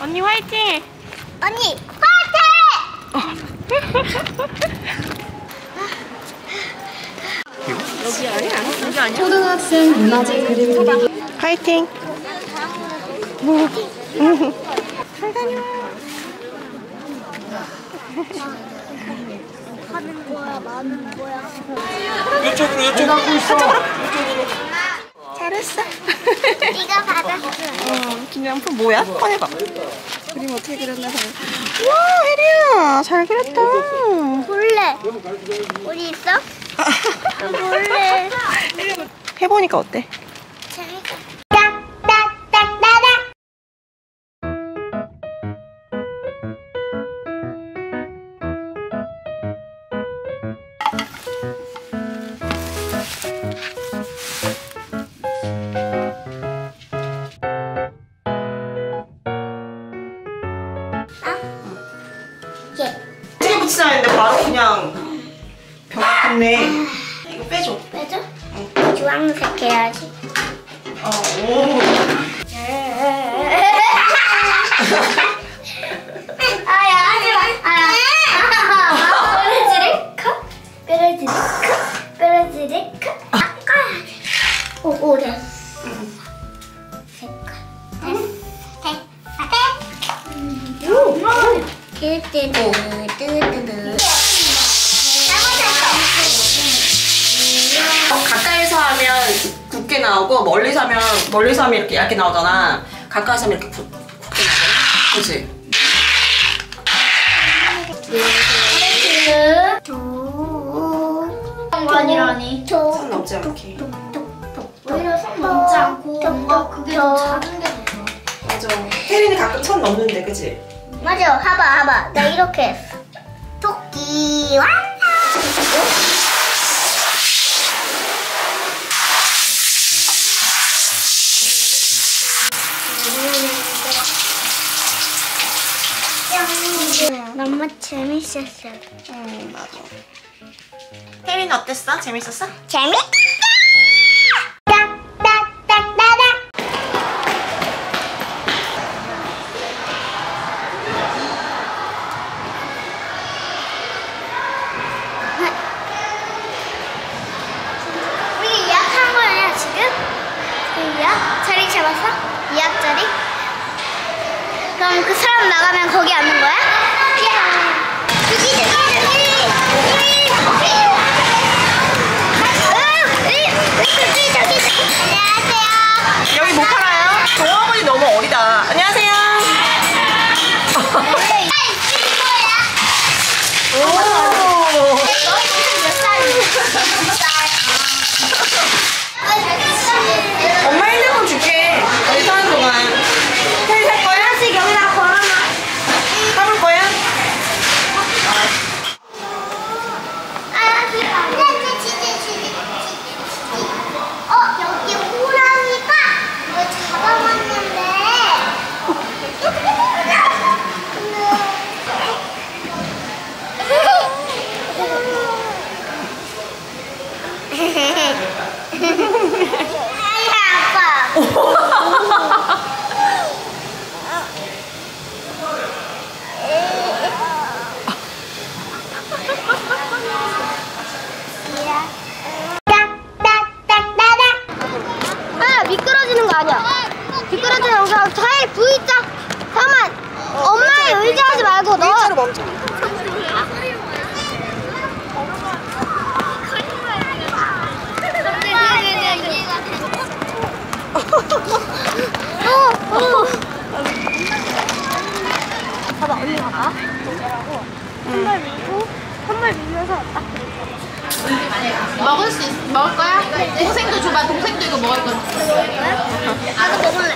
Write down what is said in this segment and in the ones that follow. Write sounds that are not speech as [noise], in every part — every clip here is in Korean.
언니 화이팅! 언니 여기 아니야? 여기 아니야? 초등학생 문화재 그림 그리기 화이팅! 하는 거야 마는 거야 이쪽으로 이쪽으로 잘했어. 네가 받았어 어, 기념품 뭐야? 해봐. 그림 어떻게 그렸나 봐요. 와, 혜리야. 잘 그렸다. 볼래 우리 있어? [laughs] 볼래 해보니까 어때? 벽 붙네. 이거 빼줘. 빼줘? 주황색 해야지 어, 오. 아야 하지 마 아야 컷 뾰루지를 컷 뾰루지를 컷 깎아야 돼오 오 됐어 색깔 됐어 됐어 뜨뜨뜨뜨뜨뜨 가 굵게 나오고 멀리서 하면 멀리서 하면 이렇게 얇게 나오잖아. 가까이서 하면 이렇게 굵, 게 나오잖아. 그치? 아니라니 선 넘지 않게. 오히려 손 넘지 않고 그게 더 작은 게 좋아 맞아. 혜린이 가끔 선 넘는데, 그치? 맞아 하봐 하봐 나 이렇게 했어 토끼 완성 너무 재밌었어 응, 맞아. 혜린 어땠어? 재밌었어? 재밌다? 자리 잡았어? 예약 자리? 그럼 그 사람 나가면 거기 앉는 거야? 저기 저기 저기 저기 저기 안녕하세요 여기 못 팔아요? 동화문이 너무 어리다. 안녕하세요. 오. 엄마 핸드폰 줄게. 여기 사는 동안. 혜린 살 거야? 하나씩 여기다 걸어놔. 사볼 거야? 아, 치즈, 치즈, 치즈. 어, 여기 호랑이가 이거 잡아왔는데. 아이, 아빠. 아 미끄러지는 거 아니야 거 차에 V자 잠깐만 엄마의 의지하지 말고 너 일자로 멈춰. 봐봐 언니 봐봐 한발 밀고 한발 밀면서 딱 먹을 수 있, 먹을 거야? 동생도 줘봐. 동생도 이거 먹을 거야. 나도 먹을래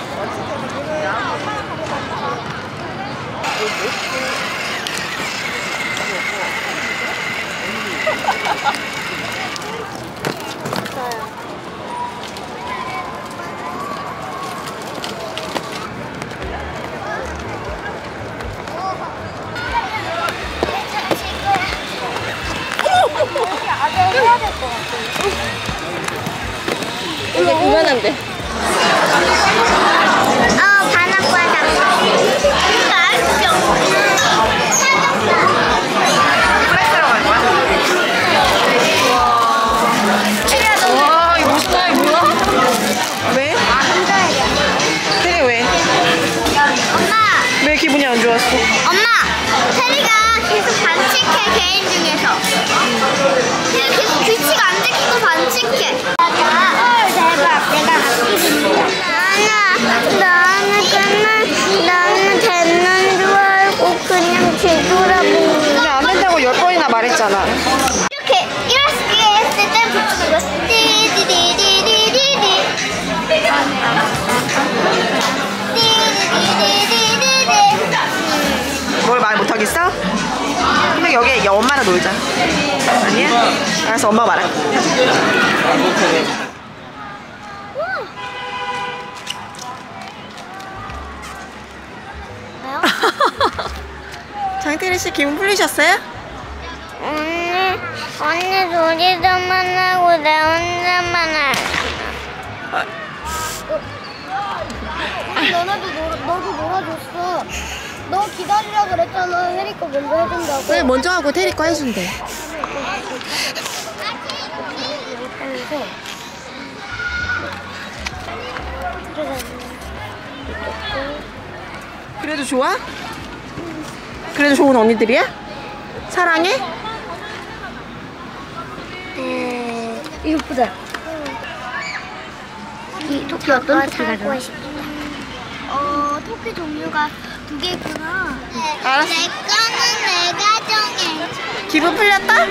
이제 그만한데. 시켜. 헐 대박. 내가 나는 나는 그냥 나는 됐는 줄 알고 그냥 뒤돌아보고 근데 안 된다고 열 번이나 말했잖아. 근데 여기 엄마랑 놀자. 아니야? 알았어, 엄마가 말할게. 왜요? [laughs] 장태리 씨 기분 풀리셨어요? 언니, 언니 놀이도만 하고 내 혼자만 할. 너네도 놀, 너도 놀아줬어. 너 기다리라 그랬잖아. 혜리 거 먼저 해준다고. 왜 먼저 하고 테리 거 해준대. 그래도 좋아? 그래도 좋은 언니들이야? 사랑해? 이거 보자. 이 토끼 어떤 토끼가 좋아? 어, 토끼 종류가 두개 있구나. 알았어. 내 거는 내가 정해. 기분 풀렸다?